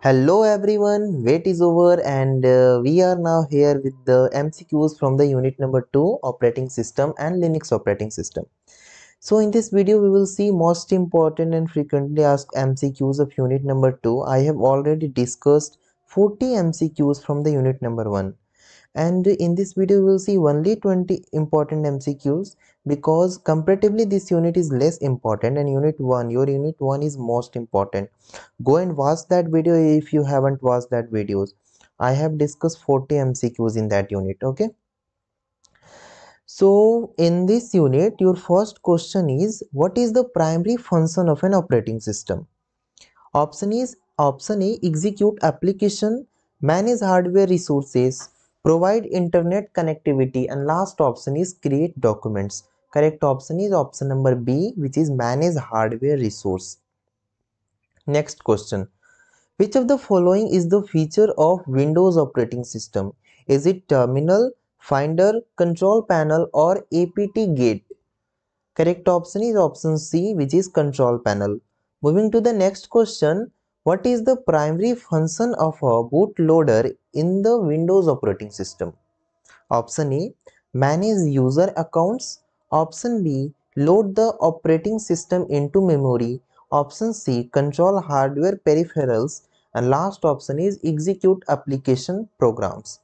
Hello everyone, wait is over and uh, we are now here with the MCQs from the unit number 2 operating system and Linux operating system. So in this video we will see most important and frequently asked MCQs of unit number 2. I have already discussed 40 MCQs from the unit number 1 and in this video we will see only 20 important MCQs because comparatively this unit is less important and unit 1 your unit 1 is most important. Go and watch that video if you haven't watched that videos. I have discussed 40 MCQs in that unit okay? So in this unit your first question is what is the primary function of an operating system? Option is option A execute application manage hardware resources provide internet connectivity and last option is create documents correct option is option number b which is manage hardware resource next question which of the following is the feature of windows operating system is it terminal finder control panel or apt gate correct option is option c which is control panel moving to the next question what is the primary function of a bootloader in the Windows operating system? Option A. Manage user accounts. Option B. Load the operating system into memory. Option C. Control hardware peripherals. And last option is execute application programs.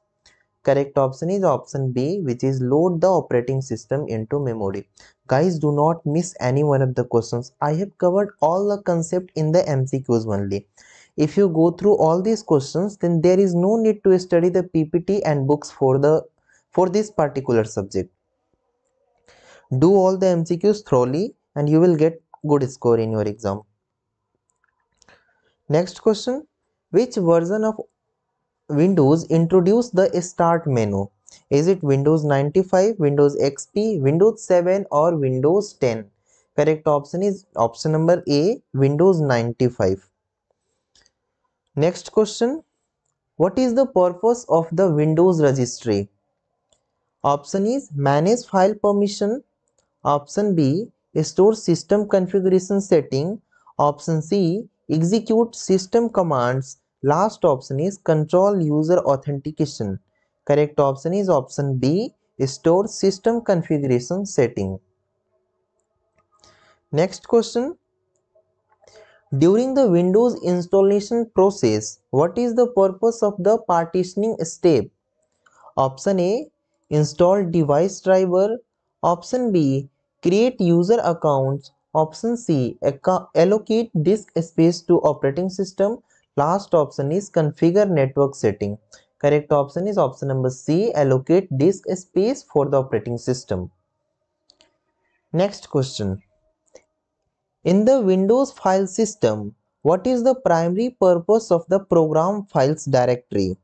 Correct option is option B which is load the operating system into memory guys do not miss any one of the questions i have covered all the concept in the mcqs only if you go through all these questions then there is no need to study the ppt and books for the for this particular subject do all the mcqs thoroughly and you will get good score in your exam next question which version of windows introduced the start menu is it Windows 95, Windows XP, Windows 7 or Windows 10? Correct option is option number A, Windows 95. Next question. What is the purpose of the Windows registry? Option is manage file permission. Option B, store system configuration setting. Option C, execute system commands. Last option is control user authentication. Correct option is option B, store system configuration setting. Next question. During the Windows installation process, what is the purpose of the partitioning step? Option A, install device driver. Option B, create user accounts. Option C, allocate disk space to operating system. Last option is configure network setting. Correct option is option number C. Allocate disk space for the operating system. Next question. In the Windows file system, what is the primary purpose of the program files directory?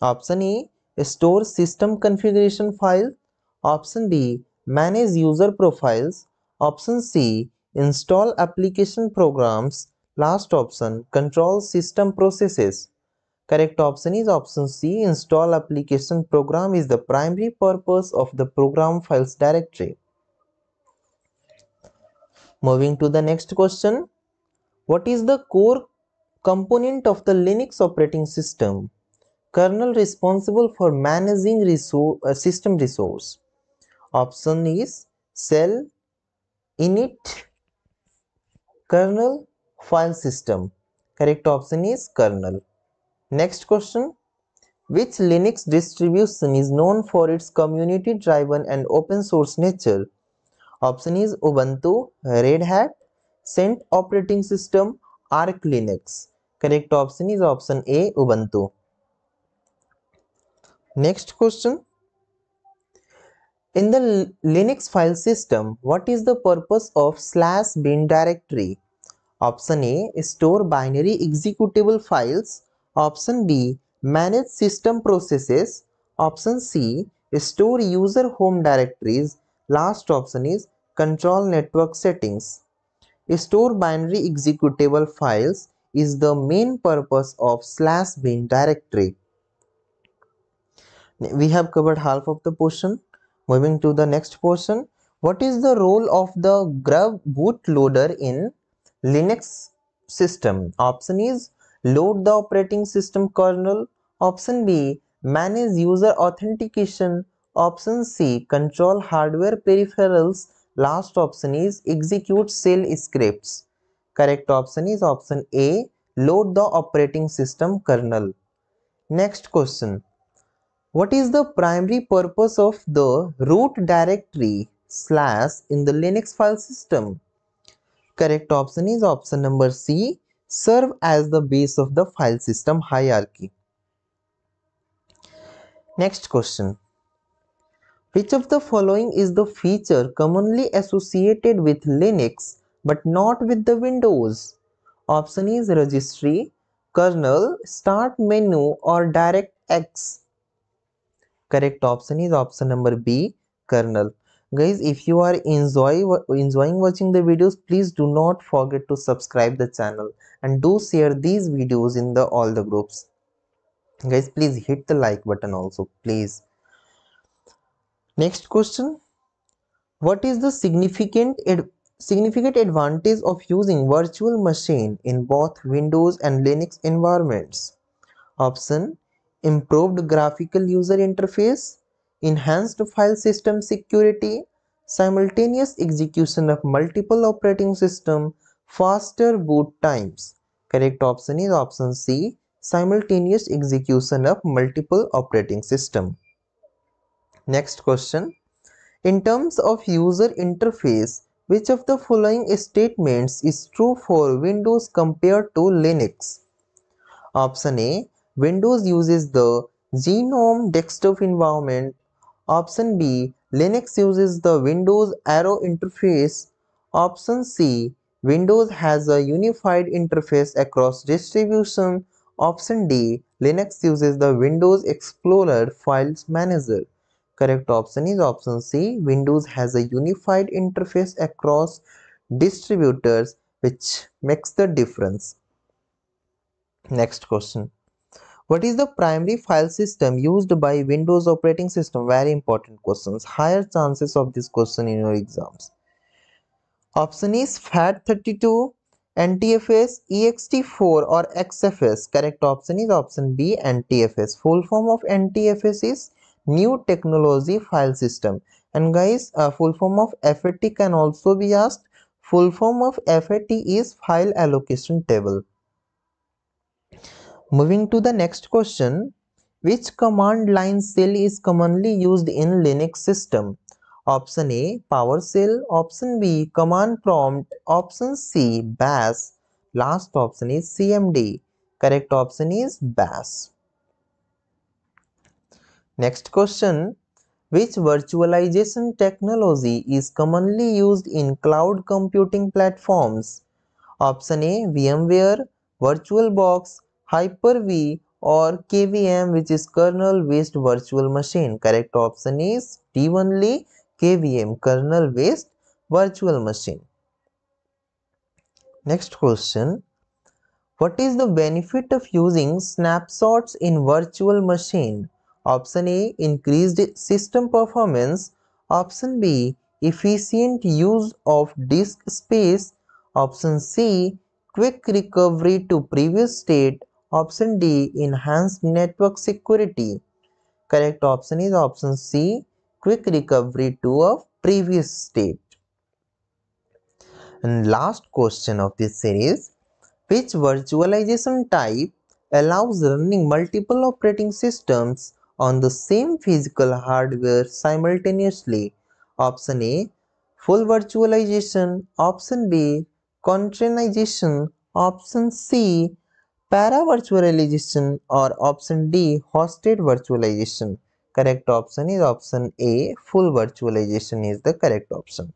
Option A. Store system configuration file. Option B. Manage user profiles. Option C. Install application programs. Last option. Control system processes. Correct option is option C. Install application program is the primary purpose of the program files directory. Moving to the next question. What is the core component of the Linux operating system? Kernel responsible for managing uh, system resource. Option is shell, init, kernel, file system. Correct option is kernel. Next question. Which Linux distribution is known for its community driven and open source nature? Option is Ubuntu, Red Hat, Cent operating system, Arch Linux. Correct option is option A, Ubuntu. Next question. In the Linux file system, what is the purpose of slash bin directory? Option A, store binary executable files Option B. Manage system processes. Option C. Store user home directories. Last option is control network settings. Store binary executable files is the main purpose of slash bin directory. We have covered half of the portion. Moving to the next portion. What is the role of the grub bootloader in Linux system? Option is load the operating system kernel. Option B, manage user authentication. Option C, control hardware peripherals. Last option is execute shell scripts. Correct option is option A, load the operating system kernel. Next question. What is the primary purpose of the root directory slash in the Linux file system? Correct option is option number C, serve as the base of the file system hierarchy. Next question. Which of the following is the feature commonly associated with Linux but not with the Windows? Option is registry, kernel, start menu or DirectX. Correct option is option number B, kernel. Guys if you are enjoy enjoying watching the videos please do not forget to subscribe the channel and do share these videos in the all the groups. Guys please hit the like button also please. Next question. What is the significant significant advantage of using virtual machine in both windows and linux environments? Option improved graphical user interface enhanced file system security, simultaneous execution of multiple operating system, faster boot times. Correct option is option C, simultaneous execution of multiple operating system. Next question. In terms of user interface, which of the following statements is true for Windows compared to Linux? Option A. Windows uses the GNOME desktop environment Option B. Linux uses the Windows Aero interface. Option C. Windows has a unified interface across distribution. Option D. Linux uses the Windows Explorer Files Manager. Correct option is option C. Windows has a unified interface across distributors which makes the difference. Next question. What is the primary file system used by Windows operating system? Very important questions. Higher chances of this question in your exams. Option is FAT32, NTFS, EXT4 or XFS. Correct option is option B, NTFS. Full form of NTFS is New Technology File System. And guys, uh, full form of FAT can also be asked. Full form of FAT is File Allocation Table. Moving to the next question, which command line shell is commonly used in Linux system? Option A PowerShell, option B command prompt, option C bash, last option is CMD. Correct option is bash. Next question, which virtualization technology is commonly used in cloud computing platforms? Option A VMware, VirtualBox, Hyper-V or KVM which is kernel based virtual machine. Correct option is D only KVM kernel based virtual machine. Next question. What is the benefit of using snapshots in virtual machine? Option A increased system performance. Option B efficient use of disk space. Option C quick recovery to previous state Option D. Enhanced network security. Correct option is option C. Quick recovery to a previous state. And last question of this series. Which virtualization type allows running multiple operating systems on the same physical hardware simultaneously? Option A. Full virtualization. Option B. Containerization. Option C para-virtualization or option D hosted virtualization. Correct option is option A full virtualization is the correct option.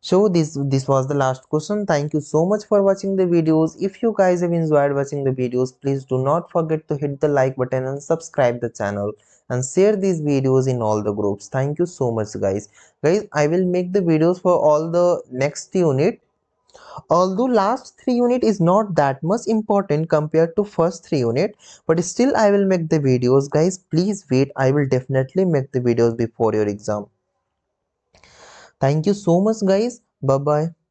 So this this was the last question. Thank you so much for watching the videos. If you guys have enjoyed watching the videos please do not forget to hit the like button and subscribe the channel and share these videos in all the groups. Thank you so much guys. Guys i will make the videos for all the next unit although last three unit is not that much important compared to first three unit but still i will make the videos. Guys please wait. I will definitely make the videos before your exam. Thank you so much guys. Bye bye